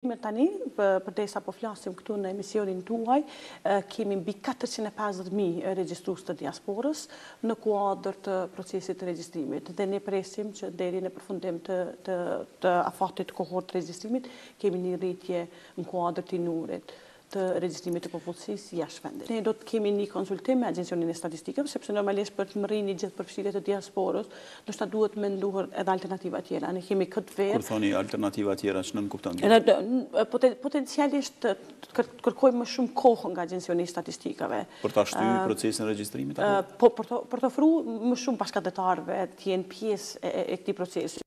E tani, përderisa po flasim këtu në emisionin tuaj, kemi mbi katërqind e pesëdhjetë mijë regjistrues të diasporës në kuadër të procesit të regjistrimit dhe ne presim që deri në përfundim të afatit kohor të regjistrimit të kemi një rritje në kuadër të numrit të regjistrimit të popullsisë jashtë vendit. Ne do të kemi një konsultim me Agjencionin e Statistikave, sepse normalisht për të mbërri një gjithëpërfshirje të diasporës, ndoshta duhet menduar edhe alternativa tjera. Ne kemi këtë verë... Kur thoni alternativa tjera, çka nënkupton kjo? Potencialisht të kërkojmë më shumë kohë nga Agjencioni i Statistikave. Për ta shty procesin e regjistrimit? Po, për të ofru më shumë bashkatdhetarëve të jenë pjesë e këtij procesi.